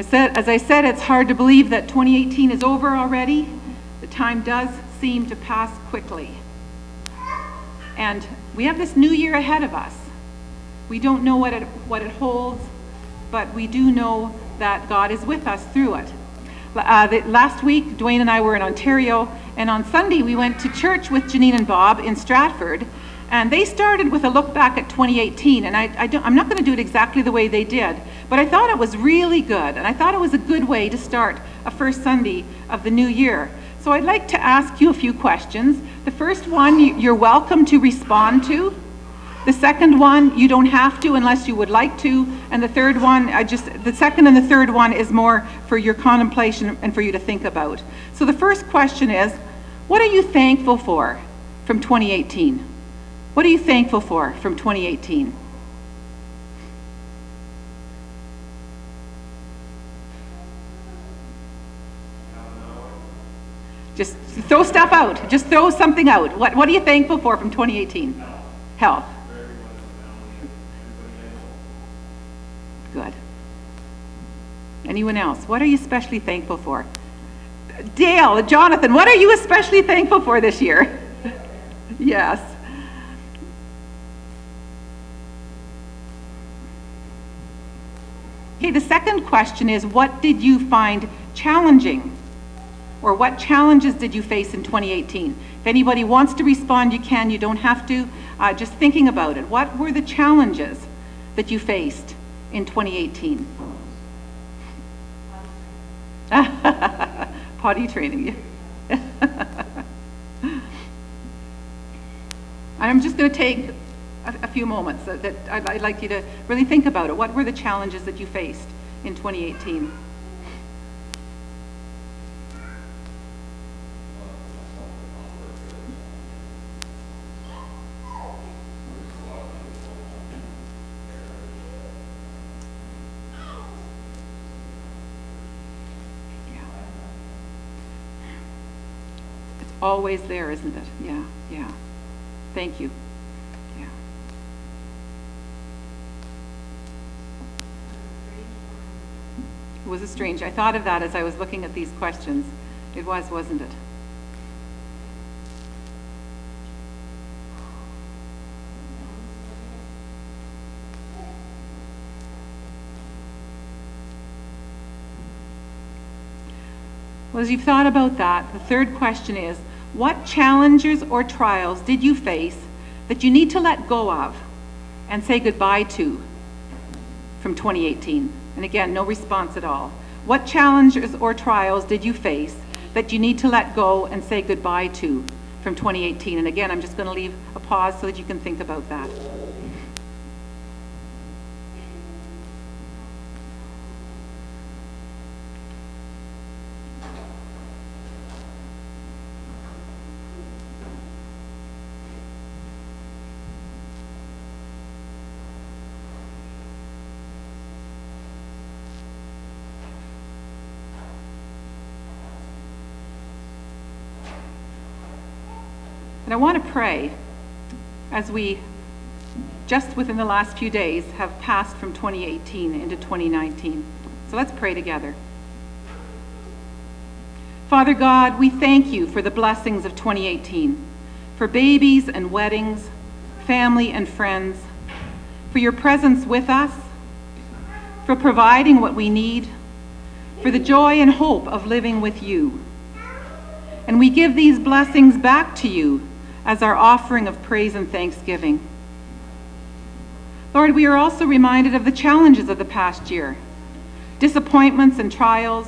I said, as I said, it's hard to believe that 2018 is over already. The time does seem to pass quickly. And we have this new year ahead of us. We don't know what it, what it holds, but we do know that God is with us through it. Uh, the, last week, Dwayne and I were in Ontario, and on Sunday we went to church with Janine and Bob in Stratford, and they started with a look back at 2018. And I, am not going to do it exactly the way they did, but I thought it was really good, and I thought it was a good way to start a first Sunday of the new year. So I'd like to ask you a few questions. The first one you're welcome to respond to. The second one, you don't have to unless you would like to. And the third one, I just, the second and the third one is more for your contemplation and for you to think about. So the first question is, what are you thankful for from 2018? What are you thankful for from 2018? Just throw stuff out. Just throw something out. What, what are you thankful for from 2018? Health. Good. Anyone else? What are you especially thankful for? Dale, Jonathan, what are you especially thankful for this year? yes. Okay, the second question is what did you find challenging or what challenges did you face in 2018? If anybody wants to respond, you can. You don't have to. Uh, just thinking about it. What were the challenges that you faced in 2018? Potty training. I'm just going to take a, a, few moments that, that I'd, I'd like you to really think about it. What were the challenges that you faced in 2018? always there, isn't it? Yeah, yeah. Thank you. Was a strange. I thought of that as I was looking at these questions. It was, wasn't it? Well, as you've thought about that, the third question is what challenges or trials did you face that you need to let go of and say goodbye to from 2018? And again, no response at all. What challenges or trials did you face that you need to let go and say goodbye to from 2018? And again, I'm just going to leave a pause so that you can think about that. And I want to pray as we, just within the last few days, have passed from 2018 into 2019. So let's pray together. Father God, we thank you for the blessings of 2018, for babies and weddings, family and friends, for your presence with us, for providing what we need, for the joy and hope of living with you. And we give these blessings back to you as our offering of praise and thanksgiving. Lord, we are also reminded of the challenges of the past year disappointments and trials,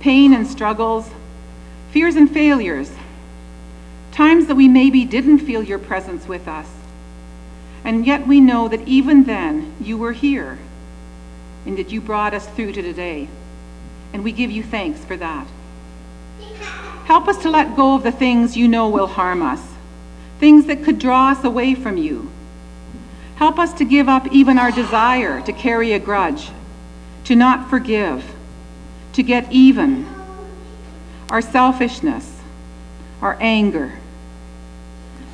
pain and struggles, fears and failures, times that we maybe didn't feel your presence with us. And yet we know that even then you were here and that you brought us through to today. And we give you thanks for that. Help us to let go of the things you know will harm us things that could draw us away from you. Help us to give up even our desire to carry a grudge, to not forgive, to get even, our selfishness, our anger.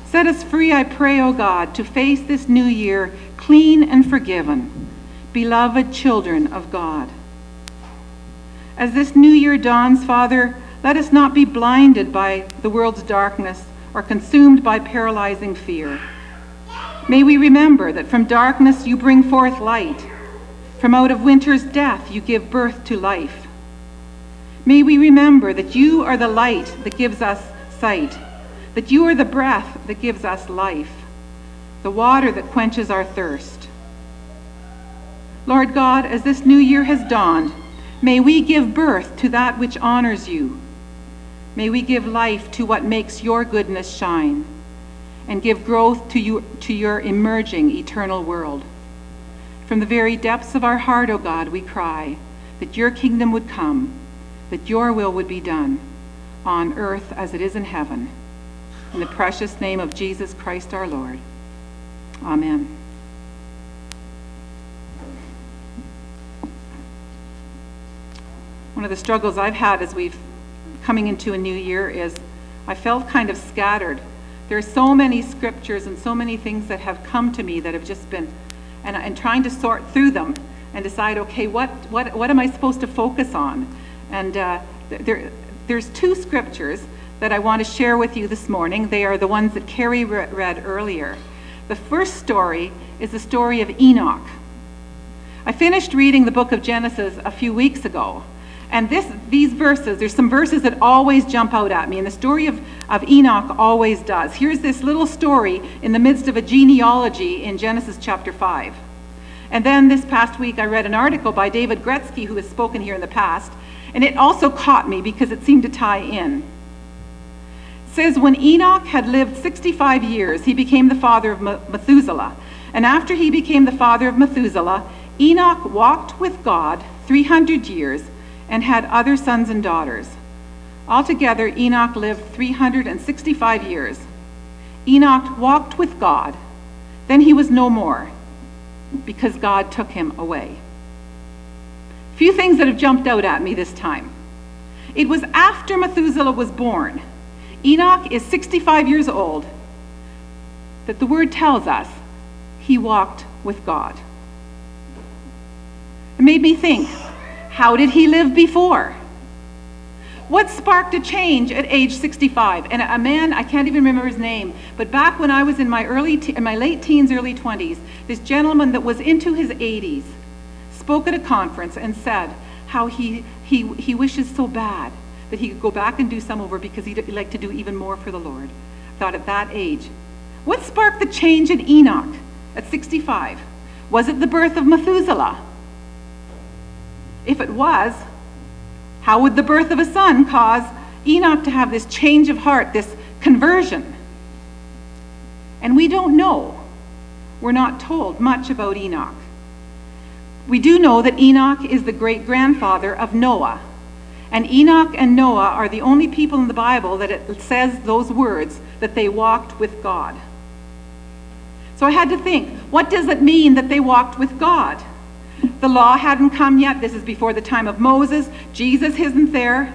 Set us free, I pray, O God, to face this new year clean and forgiven, beloved children of God. As this new year dawns, Father, let us not be blinded by the world's darkness or consumed by paralyzing fear. May we remember that from darkness you bring forth light, from out of winter's death you give birth to life. May we remember that you are the light that gives us sight, that you are the breath that gives us life, the water that quenches our thirst. Lord God, as this new year has dawned, may we give birth to that which honors you. May we give life to what makes your goodness shine and give growth to, you, to your emerging eternal world. From the very depths of our heart, O God, we cry that your kingdom would come, that your will would be done on earth as it is in heaven. In the precious name of Jesus Christ our Lord. Amen. One of the struggles I've had as we've coming into a new year is I felt kind of scattered. There are so many scriptures and so many things that have come to me that have just been, and, and trying to sort through them and decide, okay, what, what, what am I supposed to focus on? And uh, there, there's two scriptures that I want to share with you this morning. They are the ones that Carrie read earlier. The first story is the story of Enoch. I finished reading the book of Genesis a few weeks ago, and this, these verses, there's some verses that always jump out at me, and the story of, of Enoch always does. Here's this little story in the midst of a genealogy in Genesis chapter 5. And then this past week, I read an article by David Gretzky, who has spoken here in the past, and it also caught me because it seemed to tie in. It says, When Enoch had lived 65 years, he became the father of Methuselah. And after he became the father of Methuselah, Enoch walked with God 300 years and had other sons and daughters. Altogether, Enoch lived 365 years. Enoch walked with God. Then he was no more because God took him away. Few things that have jumped out at me this time. It was after Methuselah was born. Enoch is 65 years old that the word tells us he walked with God. It made me think how did he live before? What sparked a change at age 65? And a man, I can't even remember his name, but back when I was in my early, in my late teens, early 20s, this gentleman that was into his 80s spoke at a conference and said how he, he, he wishes so bad that he could go back and do some over because he'd like to do even more for the Lord. Thought at that age, what sparked the change in Enoch at 65? Was it the birth of Methuselah? If it was, how would the birth of a son cause Enoch to have this change of heart, this conversion? And we don't know. We're not told much about Enoch. We do know that Enoch is the great grandfather of Noah. And Enoch and Noah are the only people in the Bible that it says those words that they walked with God. So I had to think, what does it mean that they walked with God? The law hadn't come yet. This is before the time of Moses. Jesus isn't there.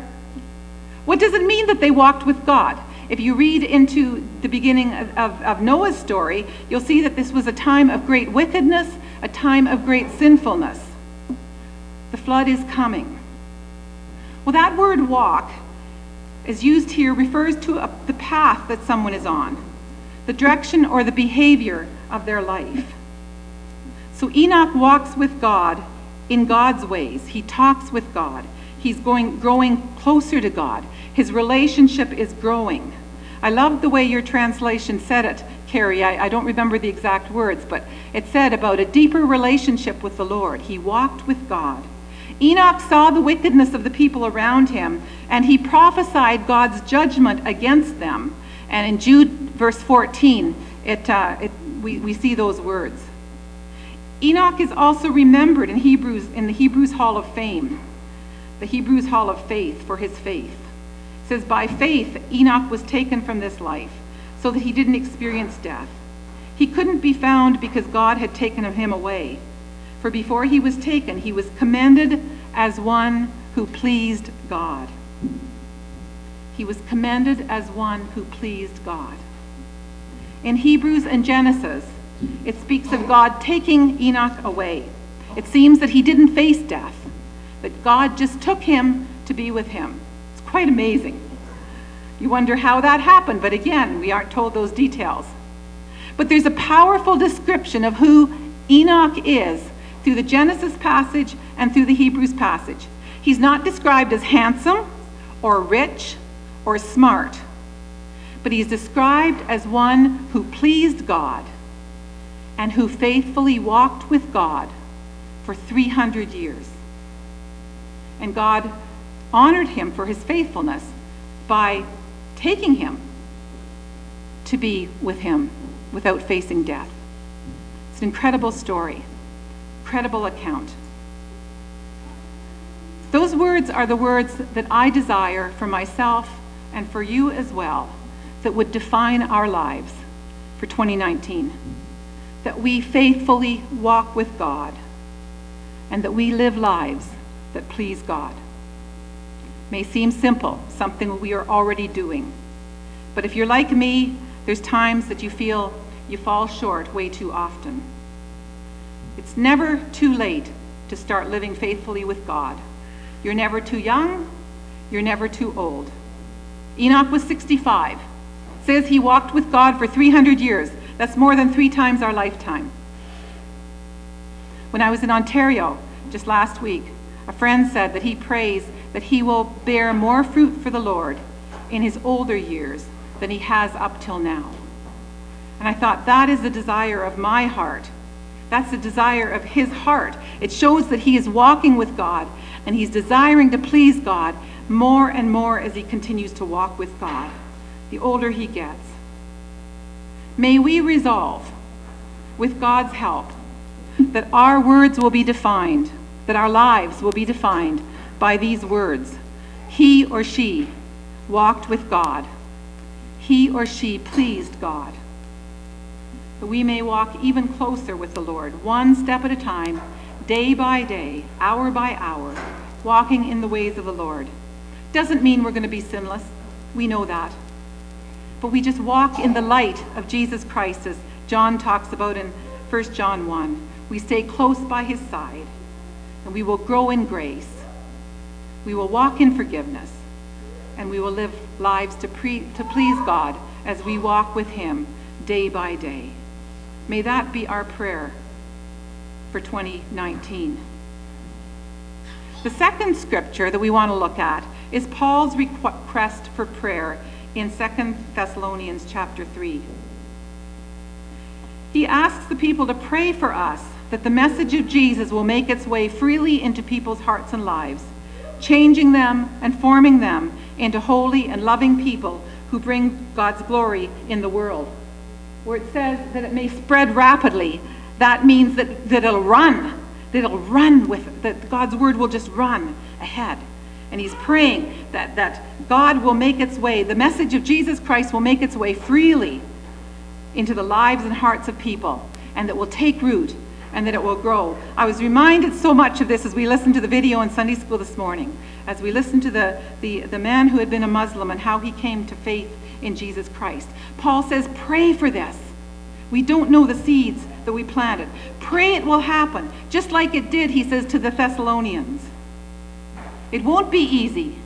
What does it mean that they walked with God? If you read into the beginning of, of, of, Noah's story, you'll see that this was a time of great wickedness, a time of great sinfulness. The flood is coming. Well, that word walk is used here refers to a, the path that someone is on, the direction or the behavior of their life. So Enoch walks with God in God's ways. He talks with God. He's going, growing closer to God. His relationship is growing. I love the way your translation said it, Carrie. I, I don't remember the exact words, but it said about a deeper relationship with the Lord. He walked with God. Enoch saw the wickedness of the people around him, and he prophesied God's judgment against them. And in Jude, verse 14, it, uh, it, we, we see those words. Enoch is also remembered in Hebrews in the Hebrews Hall of Fame, the Hebrews Hall of Faith for his faith. It says by faith Enoch was taken from this life so that he didn't experience death. He couldn't be found because God had taken him away. For before he was taken, he was commended as one who pleased God. He was commended as one who pleased God. In Hebrews and Genesis, it speaks of God taking Enoch away. It seems that he didn't face death, that God just took him to be with him. It's quite amazing. You wonder how that happened, but again, we aren't told those details. But there's a powerful description of who Enoch is through the Genesis passage and through the Hebrews passage. He's not described as handsome or rich or smart, but he's described as one who pleased God and who faithfully walked with God for 300 years. And God honored him for his faithfulness by taking him to be with him without facing death. It's an incredible story, incredible account. Those words are the words that I desire for myself and for you as well that would define our lives for 2019. That we faithfully walk with God and that we live lives that please God. May seem simple, something we are already doing. But if you're like me, there's times that you feel you fall short way too often. It's never too late to start living faithfully with God. You're never too young, you're never too old. Enoch was 65. says he walked with God for 300 years. That's more than three times our lifetime. When I was in Ontario just last week, a friend said that he prays that he will bear more fruit for the Lord in his older years than he has up till now. And I thought, that is the desire of my heart. That's the desire of his heart. It shows that he is walking with God and he's desiring to please God more and more as he continues to walk with God, the older he gets. May we resolve, with God's help, that our words will be defined, that our lives will be defined by these words. He or she walked with God. He or she pleased God. That we may walk even closer with the Lord, one step at a time, day by day, hour by hour, walking in the ways of the Lord. Doesn't mean we're going to be sinless. We know that. But we just walk in the light of Jesus Christ, as John talks about in 1 John 1. We stay close by his side, and we will grow in grace we will walk in forgiveness, and we will live lives to, pre- to please God as we walk with Him day by day. May that be our prayer for 2019. The second scripture that we want to look at is Paul's request for prayer in 2 Thessalonians chapter 3. He asks the people to pray for us that the message of Jesus will make its way freely into people's hearts and lives changing them and forming them into holy and loving people who bring God's glory in the world. Where it says that it may spread rapidly, that means that, that it'll run, that it'll run with, that God's word will just run ahead. And he's praying that, that God will make its way, the message of Jesus Christ will make its way freely into the lives and hearts of people, and that will take root and that it will grow. I was reminded so much of this as we listened to the video in Sunday school this morning, as we listened to the, the, the man who had been a Muslim and how he came to faith in Jesus Christ. Paul says, pray for this. We don't know the seeds that we planted. Pray it will happen, just like it did, he says, to the Thessalonians. It won't be easy.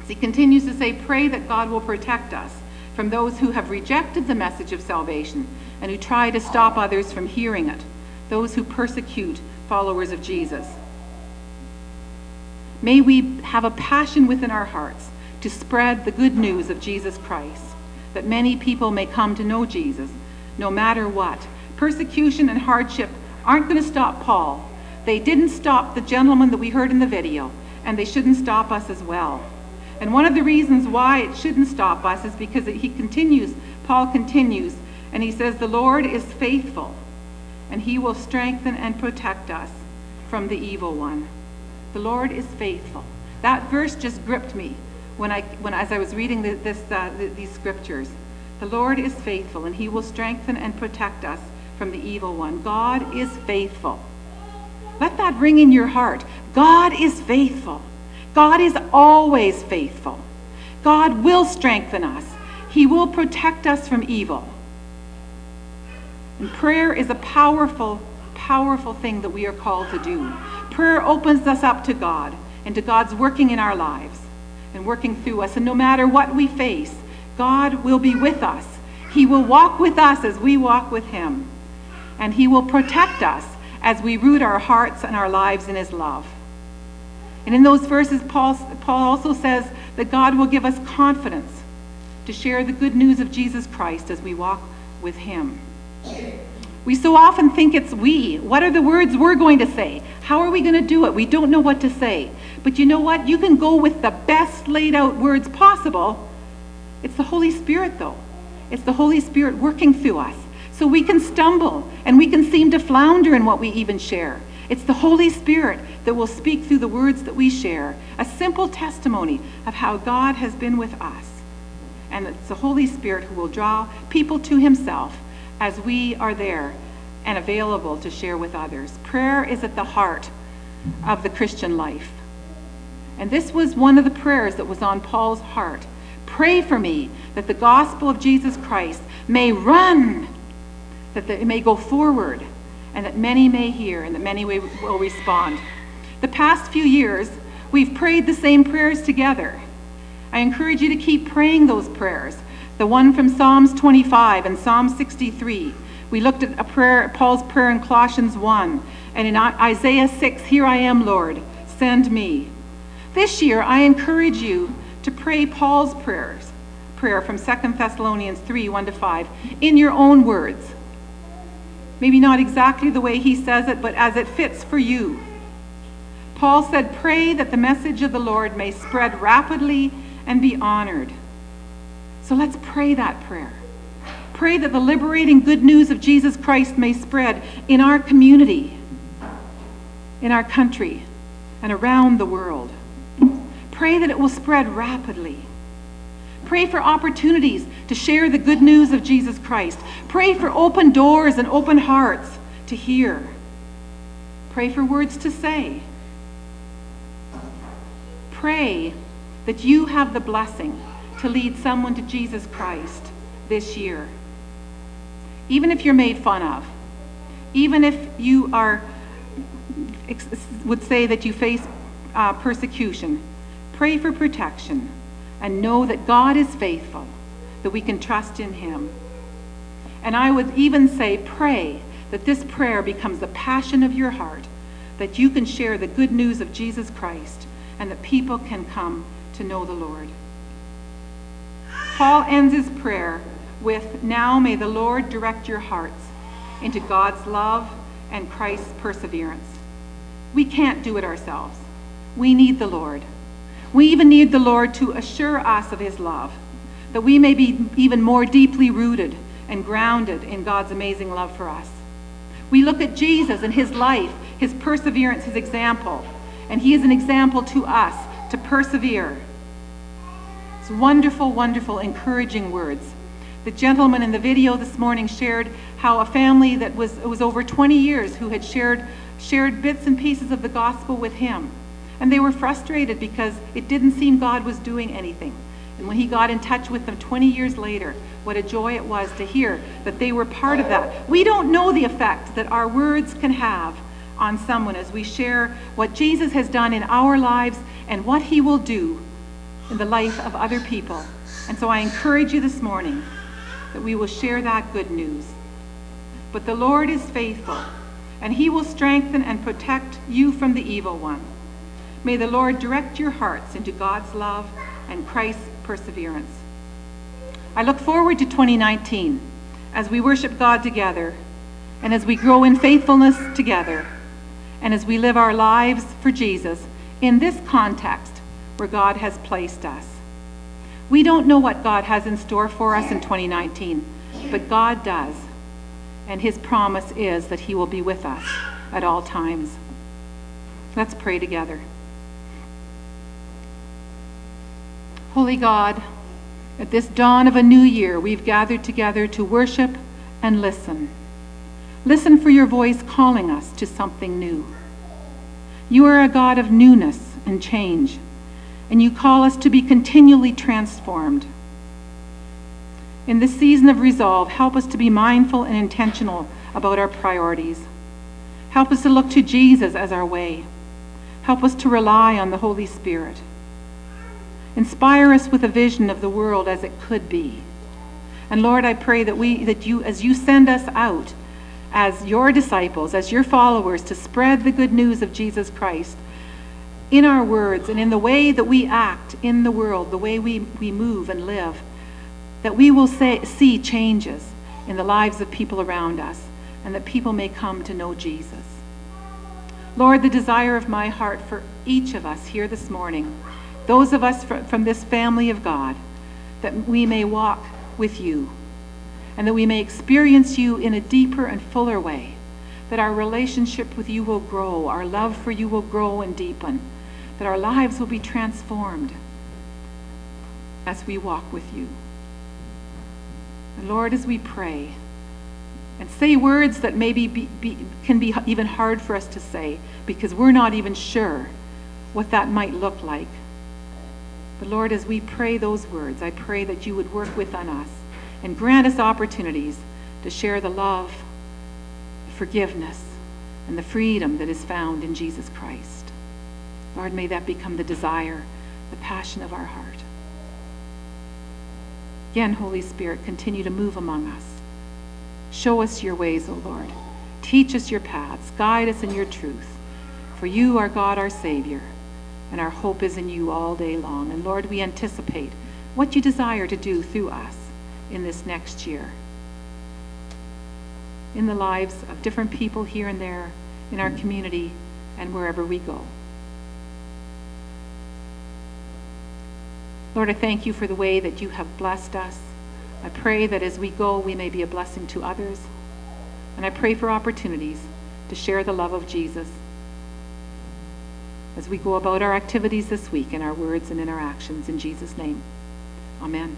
As he continues to say, pray that God will protect us from those who have rejected the message of salvation and who try to stop others from hearing it, those who persecute followers of Jesus. May we have a passion within our hearts to spread the good news of Jesus Christ, that many people may come to know Jesus, no matter what. Persecution and hardship aren't going to stop Paul. They didn't stop the gentleman that we heard in the video, and they shouldn't stop us as well. And one of the reasons why it shouldn't stop us is because he continues, Paul continues and he says, The Lord is faithful, and he will strengthen and protect us from the evil one. The Lord is faithful. That verse just gripped me when I, when, as I was reading the, this, uh, the, these scriptures. The Lord is faithful, and he will strengthen and protect us from the evil one. God is faithful. Let that ring in your heart. God is faithful. God is always faithful. God will strengthen us. He will protect us from evil. And prayer is a powerful, powerful thing that we are called to do. Prayer opens us up to God and to God's working in our lives and working through us. And no matter what we face, God will be with us. He will walk with us as we walk with Him. And He will protect us as we root our hearts and our lives in His love. And in those verses, Paul, Paul also says that God will give us confidence to share the good news of Jesus Christ as we walk with Him. We so often think it's we. What are the words we're going to say? How are we going to do it? We don't know what to say. But you know what? You can go with the best laid out words possible. It's the Holy Spirit, though. It's the Holy Spirit working through us. So we can stumble and we can seem to flounder in what we even share. It's the Holy Spirit that will speak through the words that we share, a simple testimony of how God has been with us. And it's the Holy Spirit who will draw people to Himself as we are there and available to share with others. Prayer is at the heart of the Christian life. And this was one of the prayers that was on Paul's heart. Pray for me that the gospel of Jesus Christ may run, that it may go forward, and that many may hear, and that many will respond. The past few years, we've prayed the same prayers together. I encourage you to keep praying those prayers the one from Psalms 25 and Psalm 63. We looked at a prayer, Paul's prayer in Colossians 1, and in Isaiah 6, Here I am, Lord, send me. This year, I encourage you to pray Paul's prayers, prayer from 2 Thessalonians 3, 1 to 5, in your own words. Maybe not exactly the way he says it, but as it fits for you. Paul said, Pray that the message of the Lord may spread rapidly and be honored so let's pray that prayer. Pray that the liberating good news of Jesus Christ may spread in our community, in our country, and around the world. Pray that it will spread rapidly. Pray for opportunities to share the good news of Jesus Christ. Pray for open doors and open hearts to hear. Pray for words to say. Pray that you have the blessing to lead someone to Jesus Christ this year. Even if you're made fun of, even if you are would say that you face uh, persecution, pray for protection and know that God is faithful, that we can trust in Him. And I would even say, pray that this prayer becomes the passion of your heart, that you can share the good news of Jesus Christ, and that people can come to know the Lord. Paul ends his prayer with, Now may the Lord direct your hearts into God's love and Christ's perseverance. We can't do it ourselves. We need the Lord. We even need the Lord to assure us of his love, that we may be even more deeply rooted and grounded in God's amazing love for us. We look at Jesus and his life, his perseverance, his example, and he is an example to us to persevere it's wonderful, wonderful, encouraging words. The gentleman in the video this morning shared how a family that was, was over 20 years who had shared, shared bits and pieces of the gospel with him. And they were frustrated because it didn't seem God was doing anything. And when he got in touch with them 20 years later, what a joy it was to hear that they were part of that. We don't know the effect that our words can have on someone as we share what Jesus has done in our lives and what he will do in the life of other people. And so I encourage you this morning that we will share that good news. But the Lord is faithful, and he will strengthen and protect you from the evil one. May the Lord direct your hearts into God's love and Christ's perseverance. I look forward to 2019 as we worship God together and as we grow in faithfulness together and as we live our lives for Jesus in this context where God has placed us. We don't know what God has in store for us in 2019, but God does. And his promise is that he will be with us at all times. Let's pray together. Holy God, at this dawn of a new year, we've gathered together to worship and listen. Listen for your voice calling us to something new. You are a God of newness and change and you call us to be continually transformed. In this season of resolve, help us to be mindful and intentional about our priorities. Help us to look to Jesus as our way, Help us to rely on the Holy Spirit. Inspire us with a vision of the world as it could be. And Lord, I pray that we that you as you send us out as your disciples, as your followers to spread the good news of Jesus Christ in our words and in the way that we act in the world, the way we, we move and live, that we will say, see changes in the lives of people around us and that people may come to know Jesus. Lord, the desire of my heart for each of us here this morning, those of us from this family of God, that we may walk with you and that we may experience you in a deeper and fuller way, that our relationship with you will grow, our love for you will grow and deepen, that our lives will be transformed as we walk with you. And Lord, as we pray and say words that maybe be, be, can be even hard for us to say because we're not even sure what that might look like. But Lord, as we pray those words, I pray that you would work within us and grant us opportunities to share the love, the forgiveness, and the freedom that is found in Jesus Christ. Lord, may that become the desire, the passion of our heart. Again, Holy Spirit, continue to move among us. Show us your ways, O Lord. Teach us your paths. Guide us in your truth. For you are God, our Savior, and our hope is in you all day long. And Lord, we anticipate what you desire to do through us in this next year. In the lives of different people here and there, in our community, and wherever we go. Lord, I thank you for the way that you have blessed us. I pray that as we go, we may be a blessing to others. And I pray for opportunities to share the love of Jesus as we go about our activities this week in our words and in our actions. In Jesus' name, amen.